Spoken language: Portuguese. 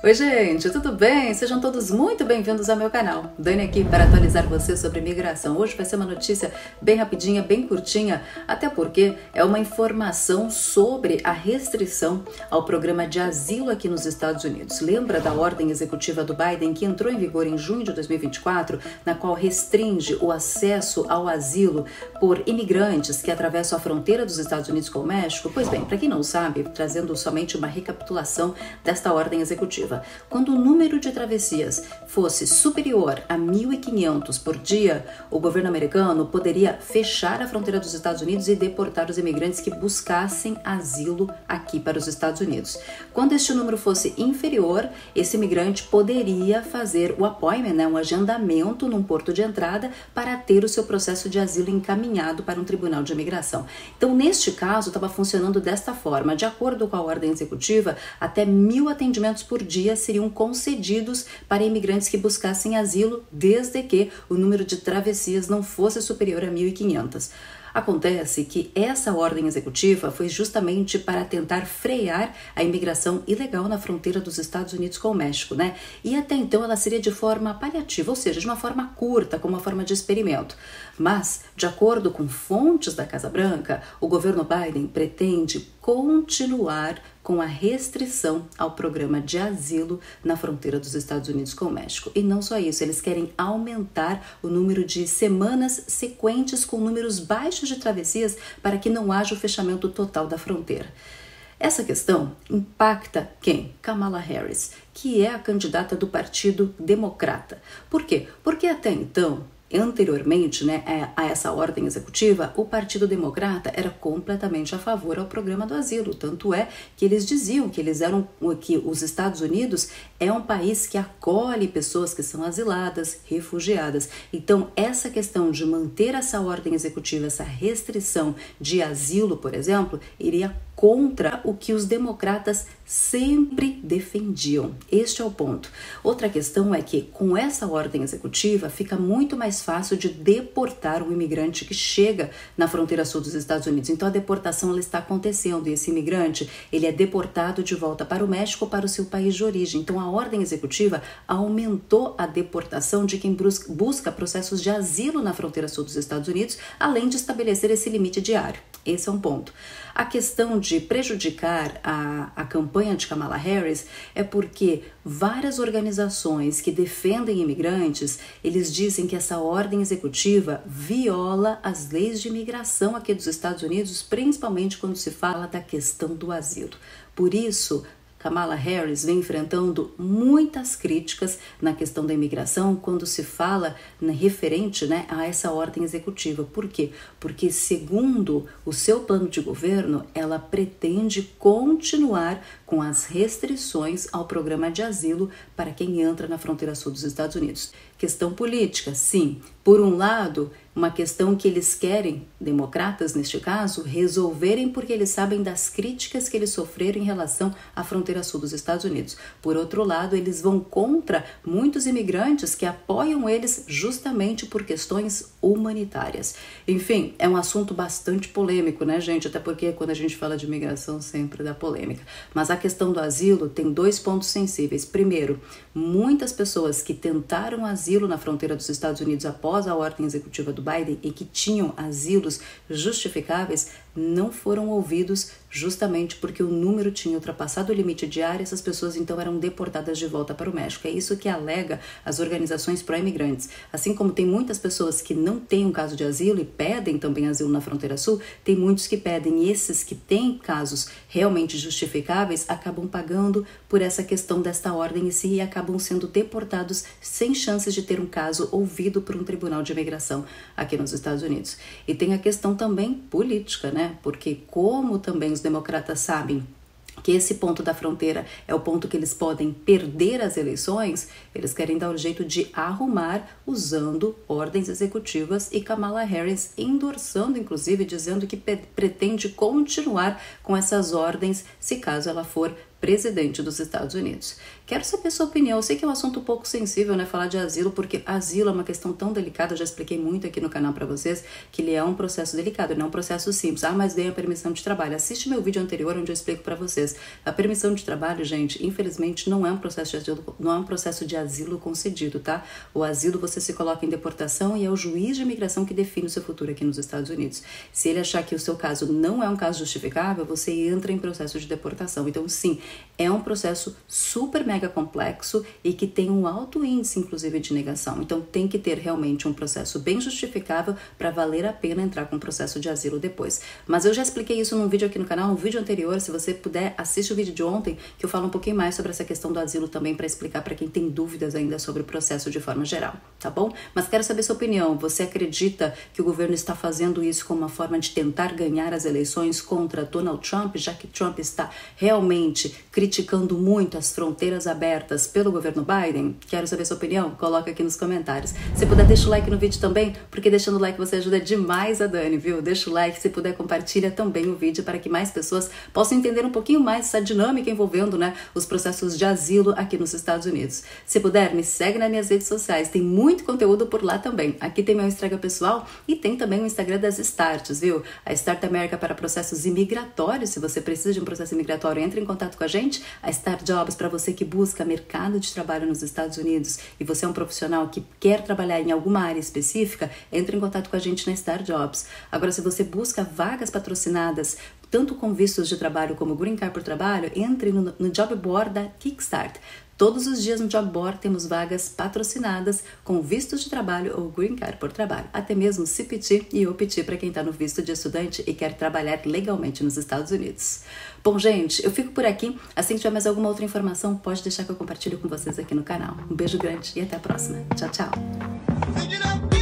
Oi, gente, tudo bem? Sejam todos muito bem-vindos ao meu canal. Dani aqui para atualizar você sobre migração. Hoje vai ser uma notícia bem rapidinha, bem curtinha, até porque é uma informação sobre a restrição ao programa de asilo aqui nos Estados Unidos. Lembra da ordem executiva do Biden que entrou em vigor em junho de 2024, na qual restringe o acesso ao asilo por imigrantes que atravessam a fronteira dos Estados Unidos com o México? Pois bem, para quem não sabe, trazendo somente uma recapitulação desta ordem executiva quando o número de travessias fosse superior a 1.500 por dia, o governo americano poderia fechar a fronteira dos Estados Unidos e deportar os imigrantes que buscassem asilo aqui para os Estados Unidos. Quando este número fosse inferior, esse imigrante poderia fazer o appointment, né, um agendamento num porto de entrada para ter o seu processo de asilo encaminhado para um tribunal de imigração. Então, neste caso, estava funcionando desta forma. De acordo com a ordem executiva, até mil atendimentos por dia seriam concedidos para imigrantes que buscassem asilo, desde que o número de travessias não fosse superior a 1.500. Acontece que essa ordem executiva foi justamente para tentar frear a imigração ilegal na fronteira dos Estados Unidos com o México, né? E até então ela seria de forma paliativa, ou seja, de uma forma curta, como uma forma de experimento. Mas, de acordo com fontes da Casa Branca, o governo Biden pretende continuar com a restrição ao programa de asilo na fronteira dos Estados Unidos com o México. E não só isso, eles querem aumentar o número de semanas sequentes com números baixos de travessias para que não haja o fechamento total da fronteira. Essa questão impacta quem? Kamala Harris, que é a candidata do Partido Democrata. Por quê? Porque até então Anteriormente né, é, a essa ordem executiva, o Partido Democrata era completamente a favor ao programa do asilo. Tanto é que eles diziam que eles eram que os Estados Unidos é um país que acolhe pessoas que são asiladas, refugiadas. Então, essa questão de manter essa ordem executiva, essa restrição de asilo, por exemplo, iria contra o que os democratas sempre defendiam. Este é o ponto. Outra questão é que, com essa ordem executiva, fica muito mais fácil de deportar um imigrante que chega na fronteira sul dos Estados Unidos. Então, a deportação ela está acontecendo e esse imigrante ele é deportado de volta para o México ou para o seu país de origem. Então, a ordem executiva aumentou a deportação de quem busca processos de asilo na fronteira sul dos Estados Unidos, além de estabelecer esse limite diário. Esse é um ponto. A questão de prejudicar a, a campanha de Kamala Harris é porque várias organizações que defendem imigrantes, eles dizem que essa ordem executiva viola as leis de imigração aqui dos Estados Unidos, principalmente quando se fala da questão do asilo. Por isso, Kamala Harris vem enfrentando muitas críticas na questão da imigração quando se fala referente né, a essa ordem executiva. Por quê? Porque, segundo o seu plano de governo, ela pretende continuar com as restrições ao programa de asilo para quem entra na fronteira sul dos Estados Unidos. Questão política, sim. Por um lado, uma questão que eles querem, democratas neste caso, resolverem porque eles sabem das críticas que eles sofreram em relação à fronteira sul dos Estados Unidos. Por outro lado, eles vão contra muitos imigrantes que apoiam eles justamente por questões humanitárias. Enfim, é um assunto bastante polêmico, né, gente? Até porque quando a gente fala de imigração sempre dá polêmica. Mas a questão do asilo tem dois pontos sensíveis. Primeiro, muitas pessoas que tentaram asilo na fronteira dos Estados Unidos após a ordem executiva do Biden e que tinham asilos justificáveis não foram ouvidos justamente porque o número tinha ultrapassado o limite diário, essas pessoas então eram deportadas de volta para o México. É isso que alega as organizações pró-imigrantes. Assim como tem muitas pessoas que não têm um caso de asilo e pedem também asilo na fronteira sul, tem muitos que pedem e esses que têm casos realmente justificáveis acabam pagando por essa questão desta ordem e acabam sendo deportados sem chances de ter um caso ouvido por um tribunal de imigração aqui nos Estados Unidos. E tem a questão também política, né? Porque como também os democratas sabem que esse ponto da fronteira é o ponto que eles podem perder as eleições, eles querem dar o jeito de arrumar usando ordens executivas e Kamala Harris endossando, inclusive, dizendo que pretende continuar com essas ordens se caso ela for presidente dos Estados Unidos. Quero saber sua opinião. Eu sei que é um assunto um pouco sensível, né? Falar de asilo, porque asilo é uma questão tão delicada. Eu já expliquei muito aqui no canal para vocês que ele é um processo delicado, não é um processo simples. Ah, mas dei a permissão de trabalho. Assiste meu vídeo anterior onde eu explico para vocês. A permissão de trabalho, gente, infelizmente não é um processo de asilo, não é um processo de asilo concedido, tá? O asilo você se coloca em deportação e é o juiz de imigração que define o seu futuro aqui nos Estados Unidos. Se ele achar que o seu caso não é um caso justificável, você entra em processo de deportação. Então, sim, é um processo super mega complexo e que tem um alto índice, inclusive, de negação. Então, tem que ter realmente um processo bem justificável para valer a pena entrar com o processo de asilo depois. Mas eu já expliquei isso num vídeo aqui no canal, um vídeo anterior. Se você puder, assiste o vídeo de ontem, que eu falo um pouquinho mais sobre essa questão do asilo também, para explicar para quem tem dúvidas ainda sobre o processo de forma geral, tá bom? Mas quero saber sua opinião. Você acredita que o governo está fazendo isso como uma forma de tentar ganhar as eleições contra Donald Trump, já que Trump está realmente criticando muito as fronteiras abertas pelo governo Biden? Quero saber sua opinião? Coloca aqui nos comentários. Se puder, deixa o like no vídeo também, porque deixando o like você ajuda demais a Dani, viu? Deixa o like, se puder, compartilha também o vídeo para que mais pessoas possam entender um pouquinho mais essa dinâmica envolvendo né, os processos de asilo aqui nos Estados Unidos. Se puder, me segue nas minhas redes sociais, tem muito conteúdo por lá também. Aqui tem meu Instagram pessoal e tem também o Instagram das Starts, viu? A Start América para processos imigratórios. Se você precisa de um processo imigratório, entre em contato com a gente. A Start Jobs para você que busca mercado de trabalho nos Estados Unidos e você é um profissional que quer trabalhar em alguma área específica, entre em contato com a gente na Start Jobs. Agora, se você busca vagas patrocinadas tanto com vistos de trabalho como Green Card por trabalho, entre no, no Job Board da Kickstart. Todos os dias no Job Board temos vagas patrocinadas com vistos de trabalho ou Green Card por trabalho, até mesmo CPT e OPT para quem está no visto de estudante e quer trabalhar legalmente nos Estados Unidos. Bom, gente, eu fico por aqui. Assim que tiver mais alguma outra informação, pode deixar que eu compartilhe com vocês aqui no canal. Um beijo grande e até a próxima. Tchau, tchau.